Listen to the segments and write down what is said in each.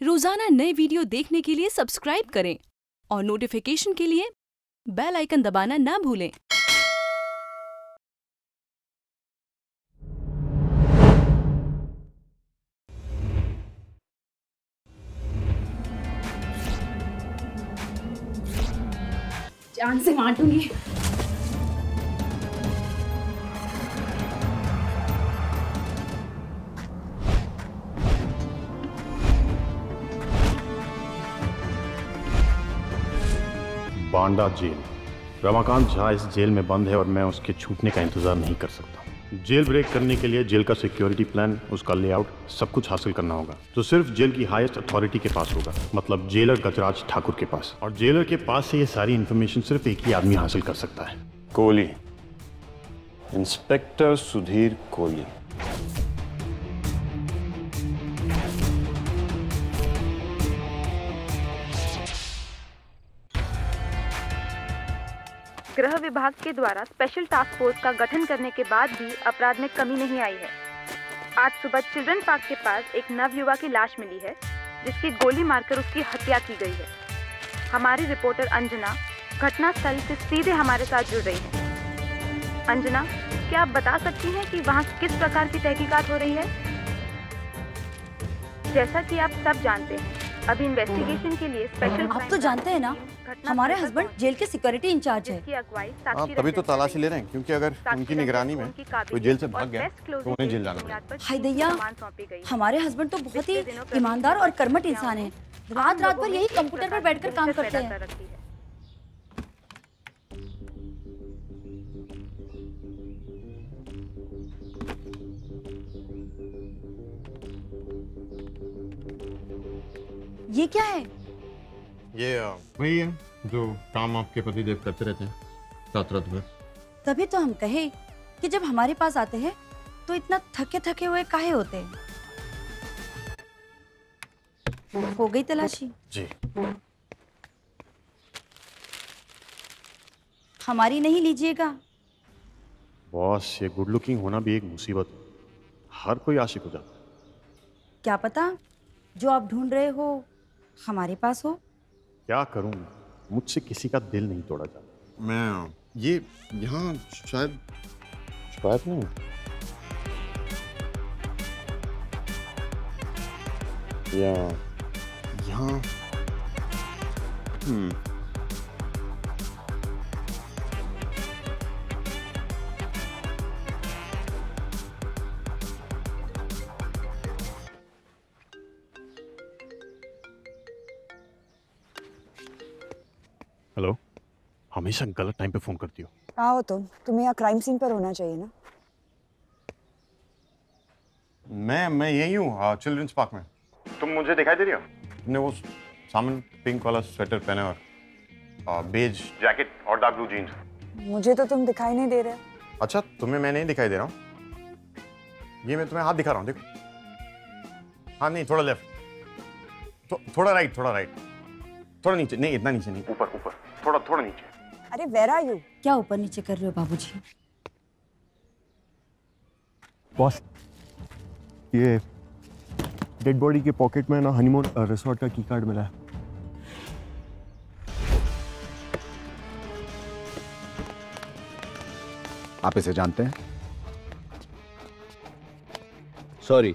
रोज़ाना नए वीडियो देखने के लिए सब्सक्राइब करें और नोटिफिकेशन के लिए बेल आइकन दबाना ना भूलें। जान से मार बांडा जेल। रमाकांत झा इस जेल में बंद है और मैं उसके छूटने का इंतज़ार नहीं कर सकता। जेल ब्रेक करने के लिए जेल का सिक्योरिटी प्लान, उसका लेआउट, सब कुछ हासिल करना होगा। तो सिर्फ़ जेल की हाईएस्ट अथॉरिटी के पास होगा मतलब जेलर गजराज ठाकुर के पास। और जेलर के पास से ये सारी इन्फॉर्मेशन सिर्फ़ एक ही आदमी हासिल कर सकता है। कोहली। इंस्पेक्टर सुधीर कोहली। गृह विभाग के द्वारा स्पेशल टास्क फोर्स का गठन करने के बाद भी अपराध में कमी नहीं आई है। आज सुबह चिल्ड्रन पार्क के पास एक नवयुवा की लाश मिली है, जिसकी गोली मारकर उसकी हत्या की गई है। हमारी रिपोर्टर अंजना घटनास्थल से सीधे हमारे साथ जुड़ रही है। अंजना, क्या आप बता सकती हैं कि वहाँ किस प्रकार की तहकीकात हो रही है? जैसा कि आप सब जानते हैं अभी इन्वेस्टिगेशन के लिए स्पेशल आप तो जानते हैं ना हमारे हस्बैंड जेल के सिक्योरिटी इंचार्ज है। साक्षी तभी तो तलाशी ले रहे हैं क्योंकि अगर उनकी निगरानी में कोई जेल से भाग गया तो उन्हें जेल जाना हाय दैया। हमारे हस्बैंड तो बहुत ही ईमानदार और कर्मठ इंसान है। रात रात भर यही कंप्यूटर पर बैठकर काम करते हैं। ये क्या है? ये वही है जो काम आपके पतिदेव करते रहते हैं रात रात भर। तभी तो हम कहे कि जब हमारे पास आते हैं तो इतना थके थके हुए काहे होते हैं? हो गई तलाशी। जी। हमारी नहीं लीजिएगा। बॉस ये गुड लुकिंग होना भी एक मुसीबत है। हर कोई आशिक हो जाता है। क्या पता? जो आप ढूंढ रहे हो हमारे पास हो। क्या करूँ? मुझसे किसी का दिल नहीं तोड़ा जाता मैं ये यहाँ शायद शिकायत नहीं। है। या। यहाँ। हम्म। हेलो हमेशा गलत टाइम पे फ़ोन करती हो। कहाँ हो तुम तुम्हें यहाँ क्राइम सीन पर होना चाहिए ना? मैं मैं यही हूँ चिल्ड्रंस पार्क में। तुम मुझे दिखाई दे रही हो? तुमने वो सामन पिंक वाला स्वेटर पहना और आ, बेज जैकेट और डार्क ब्लू जीन्स मुझे तो तुम दिखाई नहीं दे रहे। अच्छा तुम्हें मैं नहीं दिखाई दे रहा हूँ? ये मैं तुम्हें हाथ दिखा रहा हूँ देखो। हाँ नहीं थोड़ा लेफ़्ट थो, थोड़ा राइट थोड़ा राइट थोड़ा नीचे नहीं इतना नीचे नहीं। ऊपर ऊपर। थोड़ा थोड़ा नीचे। अरे वेर आर यू क्या ऊपर नीचे कर रहे हो बाबूजी? बॉस ये डेड बॉडी के पॉकेट में ना हनीमून रिसोर्ट का की कार्ड मिला है। आप इसे जानते हैं? सॉरी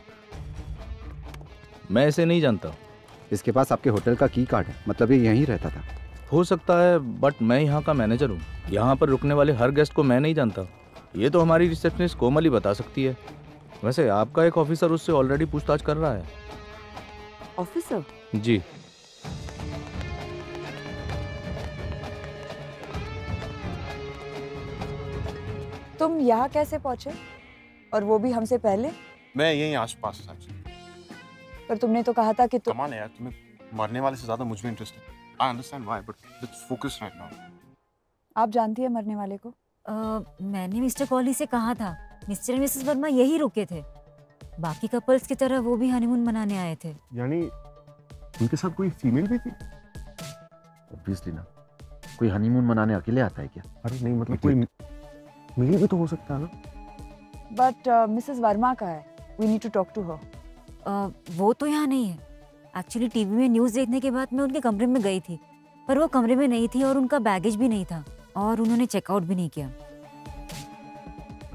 मैं इसे नहीं जानता। इसके पास आपके होटल का की कार्ड है मतलब ये यहीं रहता था। हो सकता है बट मैं यहाँ का मैनेजर हूँ। यहाँ पर रुकने वाले हर गेस्ट को मैं नहीं जानता। ये तो हमारी रिसेप्शनिस्ट कोमल ही बता सकती है। वैसे आपका एक ऑफिसर उससे ऑलरेडी पूछताछ कर रहा है। ऑफिसर जी। तुम यहाँ कैसे पहुँचे? और वो भी हमसे पहले? मैं यहीं आस पास पर तुमने तो कहा था कि तुम यार तुम्हें मरने वाले से ज़्यादा मुझमें इंटरेस्ट है। I understand why but let's focus right now आप जानती है मरने वाले को? अ, मैंने मिस्टर कॉली से कहा था। मिस्टर एंड मिसेस वर्मा यही रुके थे। बाकी कपल्स की तरह वो भी हनीमून मनाने आए थे। यानी उनके साथ कोई फीमेल भी थी? ऑब्वियसली ना। कोई हनीमून मनाने अकेले आता है क्या? अरे नहीं मतलब कोई मेल भी तो हो सकता है ना? बट मिसेस वर्मा का है। We need to talk to her वो तो यहाँ नहीं है। एक्चुअली टीवी में न्यूज़ देखने के बाद मैं उनके कमरे में गई थी पर वो कमरे में नहीं थी और उनका बैगेज भी नहीं था और उन्होंने चेकआउट भी नहीं किया।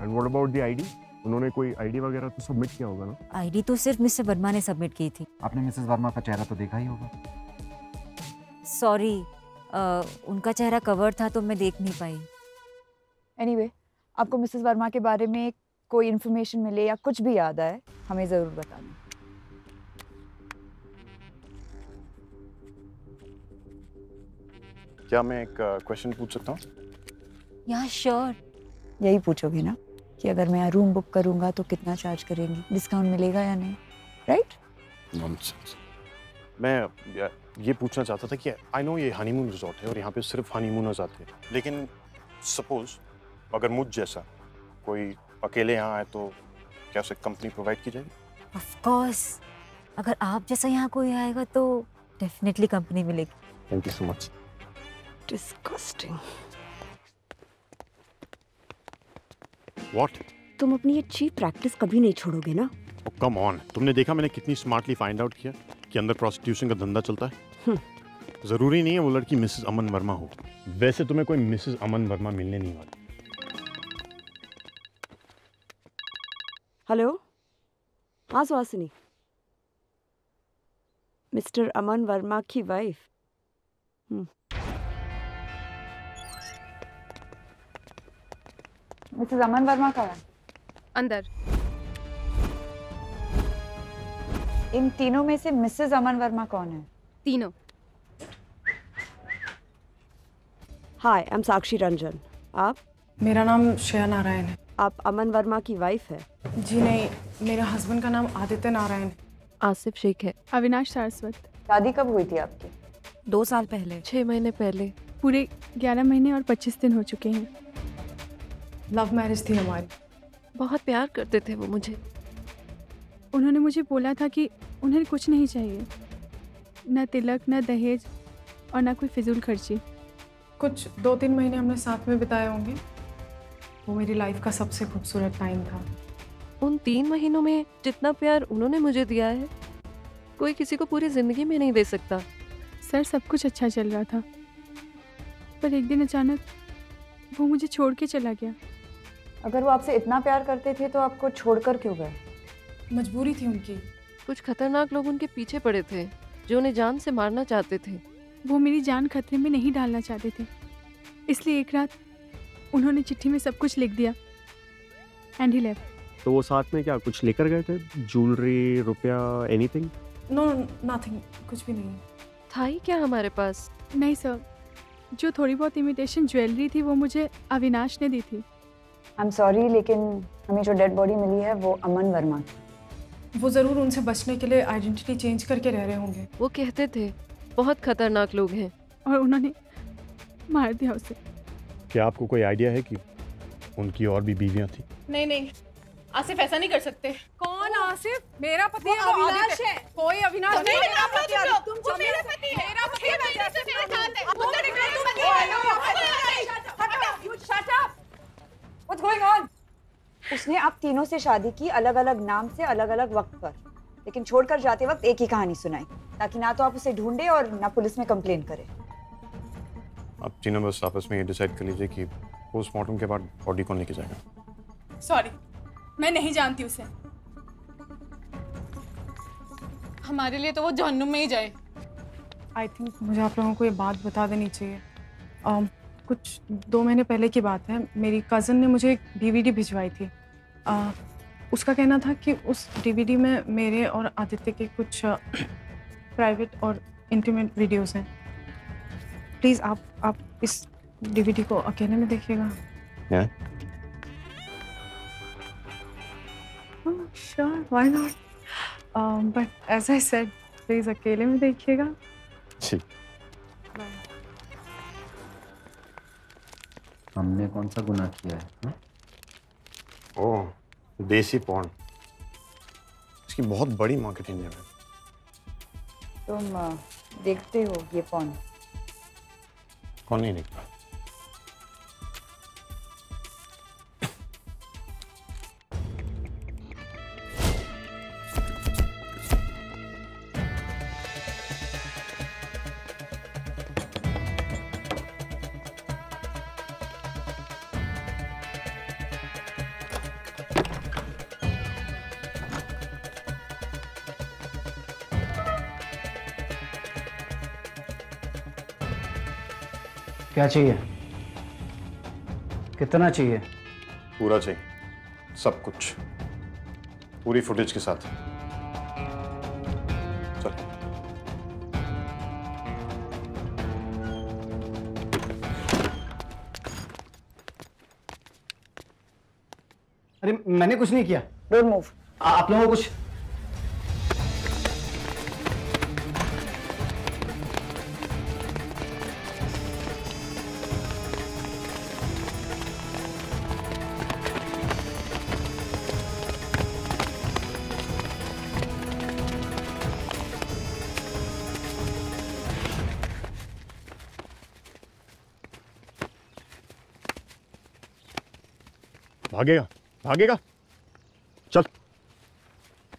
And what about the ID उन्होंने कोई आईडी वगैरह तो सबमिट किया होगा ना? आईडी तो सिर्फ़ मिस्टर वर्मा ने सबमिट की थी। आपने मिसेस वर्मा का चेहरा तो देखा ही होगा। सॉरी उनका चेहरा कवर था तो मैं देख नहीं पाई। एनीवे anyway, आपको मिसेस वर्मा के बारे में कोई इन्फॉर्मेशन मिले या कुछ भी याद आए हमें ज़रूर बताना। क्या मैं एक क्वेश्चन पूछ सकता हूँ? या श्योर यही पूछोगे ना कि अगर मैं यहाँ रूम बुक करूँगा तो कितना चार्ज करेंगी? डिस्काउंट मिलेगा या नहीं? राइट नॉनसेंस मैं ये पूछना चाहता था कि आई नो ये हनीमून रिजॉर्ट है और यहाँ पे सिर्फ़ हनीमूनर्स आते हैं। लेकिन सपोज़ अगर मुझ जैसा कोई अकेले यहाँ आए तो क्या उसे कंपनी प्रोवाइड की जाएगी? ऑफ़ कोर्स अगर आप जैसा यहाँ कोई आएगा तो डेफिनेटली कंपनी मिलेगी। Thank you so much disgusting what तुम अपनी ये चीप प्रैक्टिस कभी नहीं छोड़ोगे ना? कम ऑन तुमने देखा मैंने कितनी स्मार्टली फाइंड आउट किया कि अंदर प्रोस्टिट्यूशन का धंधा चलता है? ज़रूरी नहीं है वो लड़की मिसेस अमन वर्मा हो। वैसे तुम्हें कोई मिसेस अमन वर्मा मिलने नहीं वाली। हेलो हाँ सुहासिनी मिस्टर अमन वर्मा की वाइफ मिसेस अमन वर्मा कहाँ है अंदर इन तीनों में से मिसेस अमन वर्मा कौन है तीनों हाय आई एम साक्षी रंजन आप मेरा नाम श्रेया नारायण है आप अमन वर्मा की वाइफ है जी नहीं मेरे हस्बैंड का नाम आदित्य नारायण है आसिफ शेख है अविनाश सारस्वत शादी कब हुई थी आपकी दो साल पहले छह महीने पहले पूरे ग्यारह महीने और पच्चीस दिन हो चुके हैं लव मैरिज थी हमारी। बहुत प्यार करते थे वो मुझे। उन्होंने मुझे बोला था कि उन्हें कुछ नहीं चाहिए। न तिलक न दहेज और ना कोई फिजूल खर्ची। कुछ दो तीन महीने हमने साथ में बिताए होंगे। वो मेरी लाइफ का सबसे खूबसूरत टाइम था। उन तीन महीनों में जितना प्यार उन्होंने मुझे दिया है कोई किसी को पूरी ज़िंदगी में नहीं दे सकता। सर सब कुछ अच्छा चल रहा था। पर एक दिन अचानक वो मुझे छोड़ के चला गया। अगर वो आपसे इतना प्यार करते थे तो आपको छोड़कर क्यों गए? मजबूरी थी उनकी। कुछ खतरनाक लोग उनके पीछे पड़े थे जो उन्हें जान से मारना चाहते थे। वो मेरी जान खतरे में नहीं डालना चाहते थे। इसलिए एक रात उन्होंने चिट्ठी में सब कुछ लिख दिया। एंड ही लेफ़्ट तो वो साथ में क्या कुछ लेकर गए थे? ज्वेलरी रुपया एनीथिंग नो नथिंग कुछ भी नहीं। था ही क्या हमारे पास? नहीं सर जो थोड़ी बहुत इमिटेशन ज्वेलरी थी वो मुझे अविनाश ने दी थी। आई एम सॉरी लेकिन हमें जो डेड बॉडी मिली है वो अमन वर्मा की। वो ज़रूर उनसे बचने के लिए आइडेंटिटी चेंज करके रह रहे होंगे। वो कहते थे बहुत खतरनाक लोग हैं। और उन्होंने मार दिया उसे। क्या आपको कोई आइडिया है कि उनकी और भी बीवियाँ थी? नहीं नहीं। आसिफ ऐसा नहीं कर सकते। कौन आसिफ? मेरा पति है अविनाश है। कोई अविनाश नहीं, लोग चुप तुम वो मेरा पति है। मेरा पति है, मेरे मेरे मेरे साथ है। वो निकलो, मेरा तुम पति। है। Shut up, you shut up. What's going on? उसने आप तीनों से शादी की अलग अलग नाम से अलग अलग वक्त पर। लेकिन छोड़कर जाते वक्त एक ही कहानी सुनाई ताकि ना तो आप उसे ढूंढे और ना पुलिस में कंप्लेन करें। आप तीनों बस आपस में ये डिसाइड कर लीजिए कि पोस्टमार्टम के बाद बॉडी कौन लेके जाएगा। सॉरी मैं नहीं जानती उसे। हमारे लिए तो वो जहन्नुम में ही जाए। आई थिंक मुझे आप लोगों को ये बात बता देनी चाहिए। Um, कुछ दो महीने पहले की बात है। मेरी कज़न ने मुझे एक डीवीडी भिजवाई थी। uh, उसका कहना था कि उस डीवीडी में मेरे और आदित्य के कुछ प्राइवेट और इंटीमेट वीडियोस हैं। प्लीज़ आप आप इस डीवीडी को अकेले में देखिएगा। Yeah. Oh, sure, why not? Um, but as I said, please अकेले में देखिएगा। ठीक हमने कौन सा गुनाह किया है ओ, ओह देसी पॉन्ड इसकी बहुत बड़ी मार्केटिंग है। तुम देखते हो ये पॉन्ड कौन नहीं देखता? क्या चाहिए? कितना चाहिए? पूरा चाहिए। सब कुछ। पूरी फुटेज के साथ। चल। अरे मैंने कुछ नहीं किया। डोंट मूव आप लोगों को कुछ भागेगा भागेगा। चल।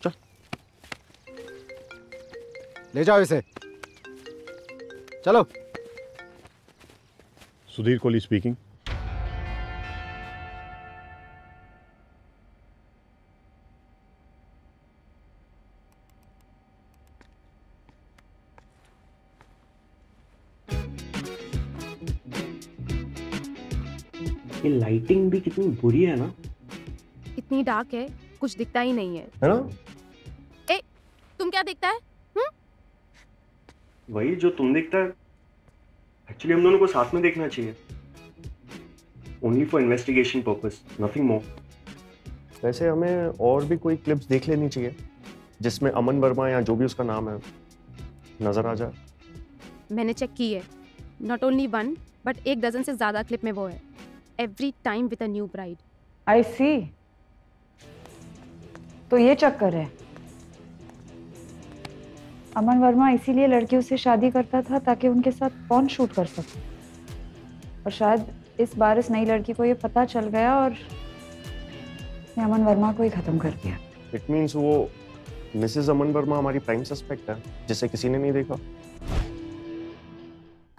चल। ले जाओ इसे। चलो। सुधीर कोहली स्पीकिंग लाइटिंग भी कितनी बुरी है ना। इतनी डार्क है कुछ दिखता ही नहीं है। है ना? ए तुम क्या दिखता है? हम्म? वही जो तुम देखता है। एक्चुअली हम दोनों को साथ में देखना चाहिए। Only for investigation purpose nothing more वैसे हमें और भी कोई क्लिप्स देख लेनी चाहिए जिसमें अमन वर्मा या जो भी उसका नाम है नज़र आ जाए। मैंने चेक की है। नॉट ओनली वन बट एक डजन से ज़्यादा क्लिप में वो है। Every time with a new bride I see तो ये चक्कर है। अमन वर्मा इसीलिए लड़कियों से शादी करता था ताकि उनके साथ कौन शूट कर सके। और शायद इस बार इस नई लड़की को ये पता चल गया और अमन वर्मा को ही खत्म कर दिया। इट मीन्स वो मिसेस अमन वर्मा हमारी प्राइम सस्पेक्ट है जिसे किसी ने नहीं देखा।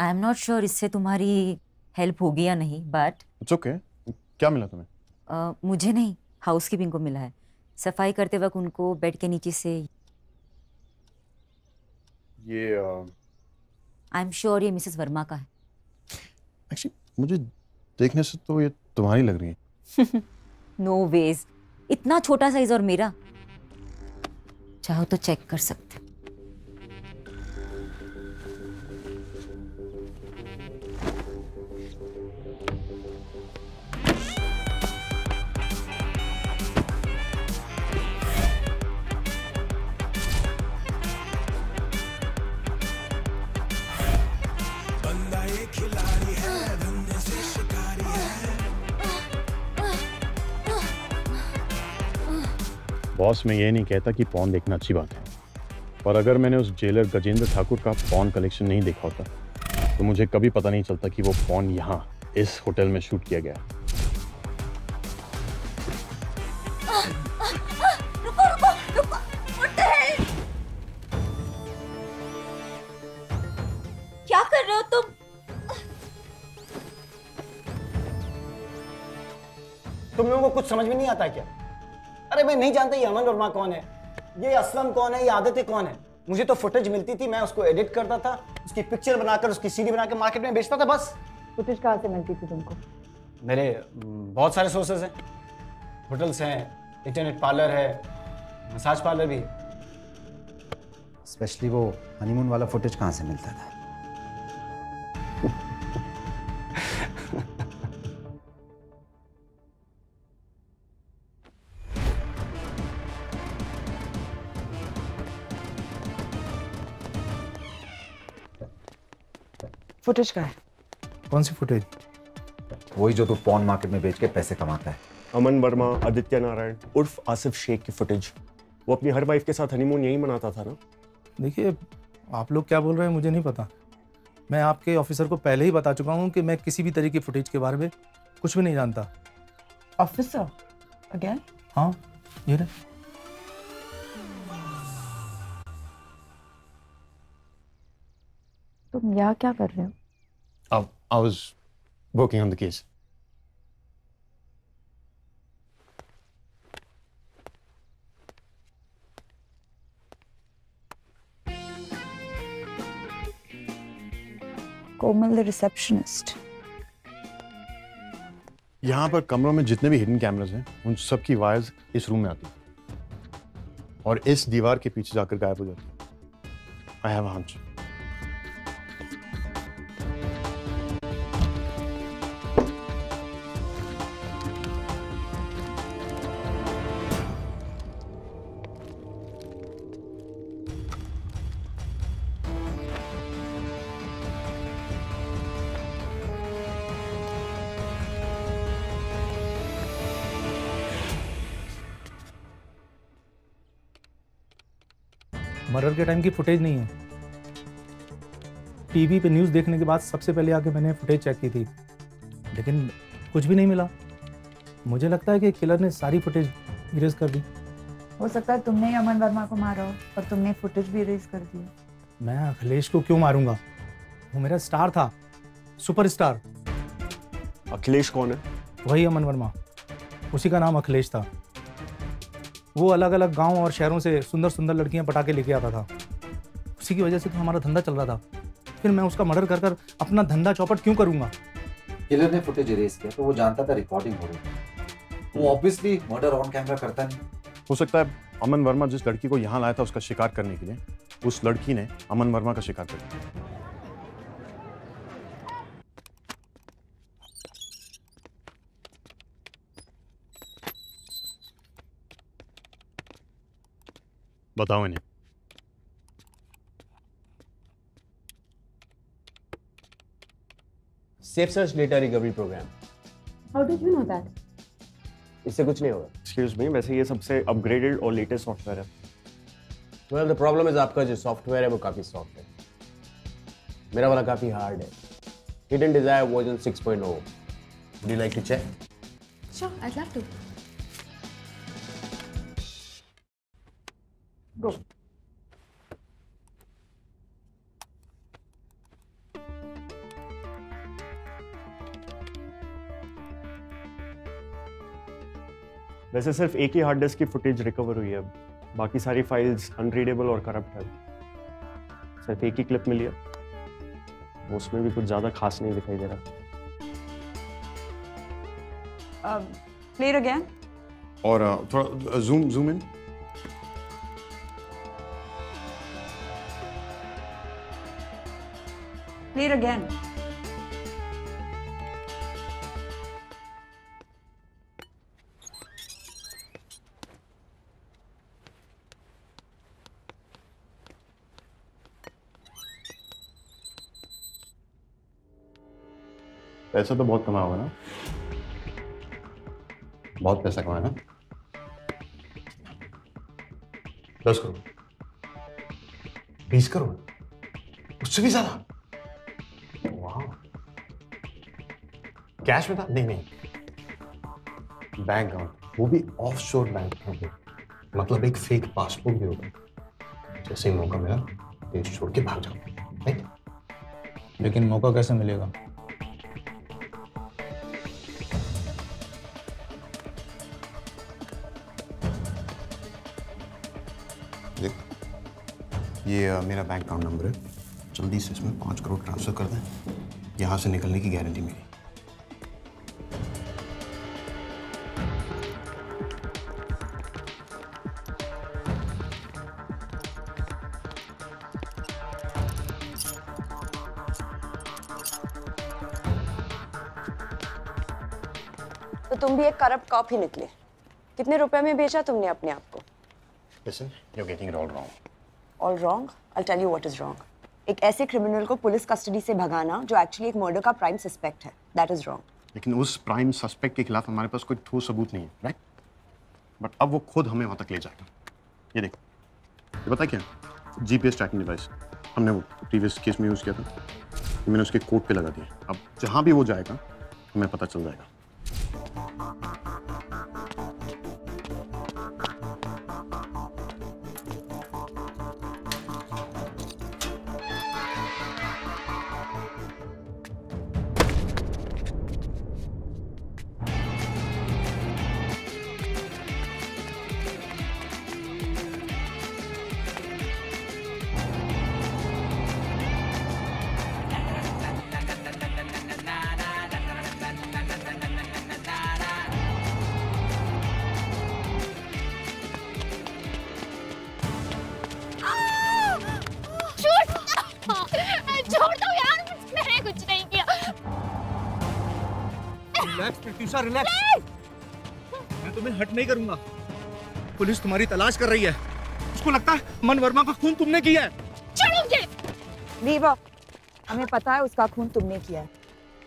आई एम नॉट श्योर इससे तुम्हारी हेल्प होगी या नहीं बट इट्स ओके क्या मिला तुम्हें? मुझे नहीं. हाउसकीपिंग को मिला है. सफ़ाई करते वक्त उनको बेड के नीचे से ये आई एम श्योर ये मिसेस वर्मा का है. एक्चुअली मुझे देखने से तो ये तुम्हारी लग रही है। नो वेज इतना छोटा साइज़ और मेरा? चाहो तो चेक कर सकते बॉस मैं ये नहीं कहता कि पॉन देखना अच्छी बात है। पर अगर मैंने उस जेलर गजेंद्र ठाकुर का पॉन कलेक्शन नहीं देखा होता तो मुझे कभी पता नहीं चलता कि वो पॉन यहाँ इस होटल में शूट किया गया। रुको रुको रुको What the hell? क्या कर रहे हो तुम? तुम लोगों को कुछ समझ में नहीं आता क्या? अरे मैं नहीं जानता ये अमन वर्मा कौन है? ये असलम कौन है? ये आदतें कौन है? मुझे तो फुटेज मिलती थी मैं उसको एडिट करता था उसकी पिक्चर बनाकर उसकी सीडी बनाकर मार्केट में बेचता था बस। फुटेज कहाँ से मिलती थी तुमको? मेरे बहुत सारे सोर्सेज हैं। होटल्स हैं इंटरनेट पार्लर है मसाज पार्लर भी। स्पेशली वो हनीमून वाला फुटेज कहाँ से मिलता था? फुटेज का है? कौन सी फुटेज वही जो तू तो पॉन मार्केट में बेच के पैसे कमाता है। अमन वर्मा आदित्य नारायण उर्फ़ आसिफ शेख की फुटेज वो अपनी हर वाइफ के साथ हनीमून यही मनाता था ना? देखिए आप लोग क्या बोल रहे हैं मुझे नहीं पता। मैं आपके ऑफिसर को पहले ही बता चुका हूँ कि मैं किसी भी तरह की फुटेज के बारे में कुछ भी नहीं जानता। ऑफिसर अगेन हाँ ये रहे। तुम यहाँ क्या कर रहे हो? I, I was working on the case. Komal the receptionist यहाँ पर कमरों में जितने भी हिडन कैमरास हैं उन सब की वायर्स इस रूम में आती हैं। और इस दीवार के पीछे जाकर गायब हो जाती है। आई हैव हंच मर्डर के टाइम की फुटेज नहीं है। टीवी पे न्यूज़ देखने के बाद सबसे पहले आके मैंने फुटेज चेक की थी। लेकिन कुछ भी नहीं मिला। मुझे लगता है कि किलर ने सारी फुटेज इरेज कर दी। हो सकता है तुमने ही अमन वर्मा को मारा हो और तुमने फुटेज भी इरेज कर दी मैं अखिलेश को क्यों मारूँगा? वो मेरा स्टार था। सुपरस्टार अखिलेश कौन है? वही अमन वर्मा। उसी का नाम अखिलेश था। वो अलग अलग गाँव और शहरों से सुंदर सुंदर लड़कियाँ पटा के लेके आता था। उसी की वजह से तो हमारा धंधा चल रहा था। फिर मैं उसका मर्डर कर कर अपना धंधा चौपट क्यों करूँगा? किलर ने फुटेज इरेज किया तो वो जानता था रिकॉर्डिंग हो रही है। वो ऑब्वियसली मर्डर ऑन कैमरा करता नहीं। हो सकता है अमन वर्मा जिस लड़की को यहाँ लाया था उसका शिकार करने के लिए उस लड़की ने अमन वर्मा का शिकार कर दिया। बताओ इन्हें। Safe search data recovery program how did you know that इससे कुछ नहीं होगा। एक्सक्यूज मी वैसे ये सबसे अपग्रेडेड और लेटेस्ट सॉफ्टवेयर है। वेल द प्रॉब्लम इज़ आपका जो सॉफ्टवेयर है वो काफ़ी सॉफ्ट है। मेरा वाला काफ़ी हार्ड है। Hidden desire version 6.0 do you like to check Sure, I'd love to. Go वैसे सिर्फ़ एक ही हार्ड डिस्क की फुटेज रिकवर हुई है। अब बाकी सारी फाइल्स अनरीडेबल और करप्ट है। सिर्फ़ एक ही क्लिप मिली है। उसमें भी कुछ ज़्यादा खास नहीं दिखाई दे रहा। प्ले अगेन और थोड़ा zoom zoom in play again पैसा तो बहुत कमा होगा ना? बहुत पैसा कमाया ना दस करोड़। बीस करोड़? उससे भी ज़्यादा? कैश में था? नहीं नहीं। बैंक अकाउंट वो भी ऑफ़ शोर बैंक अकाउंट मतलब एक फेक पासपोर्ट भी होगा। जैसे ही मौका मिला देश छोड़ के भाग जाओ। राइट लेकिन मौका कैसे मिलेगा? ये मेरा बैंक अकाउंट नंबर है। जल्दी से इसमें पाँच करोड़ ट्रांसफ़र कर दें। यहाँ से निकलने की गारंटी मेरी करप्ट कॉप ही निकले। कितने रुपए में बेचा तुमने अपने आप को? Listen, you're getting it all wrong. All wrong I tell you what is wrong एक ऐसे क्रिमिनल को पुलिस कस्टडी से भगाना जो एक्चुअली एक मर्डर का प्राइम सस्पेक्ट है। दैट इज़ रॉन्ग लेकिन उस प्राइम सस्पेक्ट के खिलाफ हमारे पास कोई ठोस सबूत नहीं है राइट बट अब वो खुद हमें वहाँ तक ले जाएगा। ये देख। ये पता क्या? जीपीएस ट्रैकिंग डिवाइस हमने वो प्रीवियस केस में यूज़ किया था। मैंने उसके कोट पे लगा दिया। अब जहाँ भी वो जाएगा हमें पता चल जाएगा। प्रत्युषा रिलैक्स मैं तुम्हें हट नहीं करूँगा। पुलिस तुम्हारी तलाश कर रही है। उसको लगता है मन वर्मा का खून तुमने किया है। वीवा हमें पता है उसका खून तुमने किया है।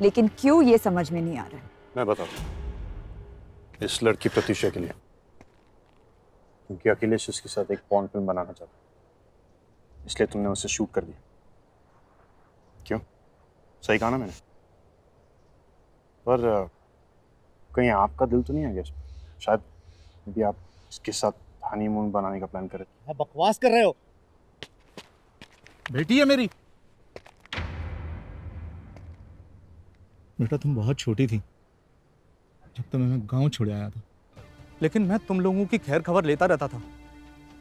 लेकिन क्यों ये समझ में नहीं आ रहा है? मैं बताता हूँ। इस लड़की प्रतीक्षा के लिए। क्योंकि अखिलेश उसके साथ एक पॉन फ़िल्म बनाना चाहता है। इसलिए तुमने उसे शूट कर दिया। क्यों? सही कहा ना मैंने। पर कहीं आपका दिल तो नहीं आ गया? शायद भी आप इसके साथ हनीमून बनाने का प्लान करें। हाँ, बकवास कर रहे हो। बेटी है मेरी। बेटा तुम बहुत छोटी थी। जब तुम्हें मैं गाँव छोड़ आया था। लेकिन मैं तुम लोगों की खैर खबर लेता रहता था।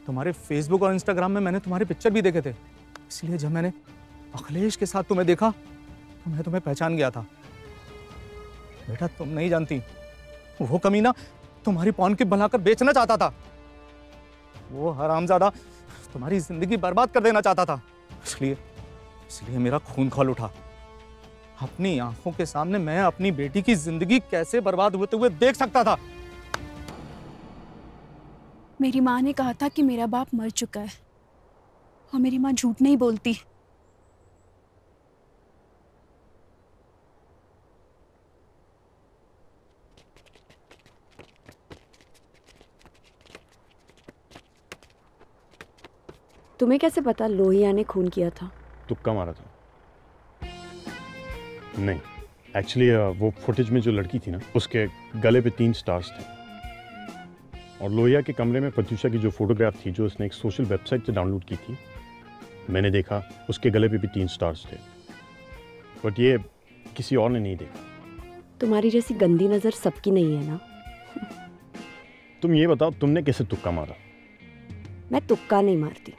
तुम्हारे फेसबुक और इंस्टाग्राम में मैंने तुम्हारे पिक्चर भी देखे थे। इसलिए जब मैंने अखिलेश के साथ तुम्हें देखा तो मैं तुम्हें पहचान गया था। बेटा तुम नहीं जानती। वो कमीना तुम्हारी पौन की बनाकर बेचना चाहता था। वो हरामजादा तुम्हारी ज़िंदगी बर्बाद कर देना चाहता था। इसलिए इसलिए मेरा खून खोल उठा। अपनी आँखों के सामने मैं अपनी बेटी की ज़िंदगी कैसे बर्बाद होते हुए देख सकता था? मेरी माँ ने कहा था कि मेरा बाप मर चुका है और मेरी माँ झूठ नहीं बोलती। तुम्हें कैसे पता लोहिया ने खून किया था? तुक्का मारा था। नहीं एक्चुअली वो फुटेज में जो लड़की थी ना उसके गले पे तीन स्टार्स थे। और लोहिया के कमरे में प्रत्युषा की जो फोटोग्राफ थी जो उसने एक सोशल वेबसाइट से डाउनलोड की थी मैंने देखा उसके गले पे भी तीन स्टार्स थे। बट ये किसी और ने नहीं देखा। तुम्हारी जैसी गंदी नज़र सबकी नहीं है ना? तुम ये बताओ तुमने कैसे तुक्का मारा? मैं तुक्का नहीं मारती।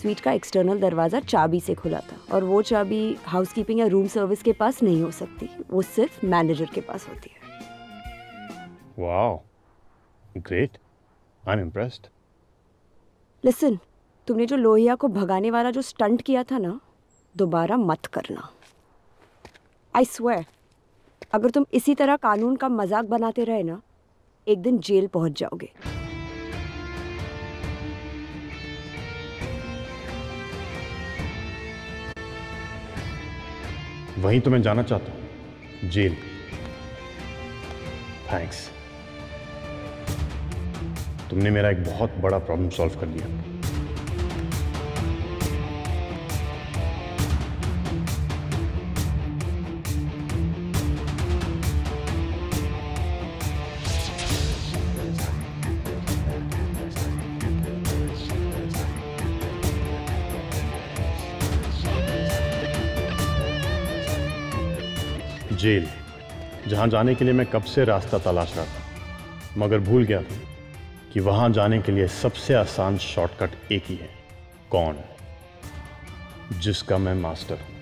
स्वीट का एक्सटर्नल दरवाज़ा चाबी से खुला था और वो चाबी हाउसकीपिंग या रूम सर्विस के पास नहीं हो सकती। वो सिर्फ़ मैनेजर के पास होती है। Wow great I am impressed listen तुमने जो लोहिया को भगाने वाला जो स्टंट किया था ना दोबारा मत करना। आई स्वेयर अगर तुम इसी तरह कानून का मज़ाक बनाते रहे ना एक दिन जेल पहुँच जाओगे। वहीं तो मैं जाना चाहता हूँ। जेल। थैंक्स तुमने मेरा एक बहुत बड़ा प्रॉब्लम सॉल्व कर दिया। जेल जहाँ जाने के लिए मैं कब से रास्ता तलाश रहा था, मगर भूल गया था कि वहाँ जाने के लिए सबसे आसान शॉर्टकट एक ही है, कौन? जिसका मैं मास्टर हूँ।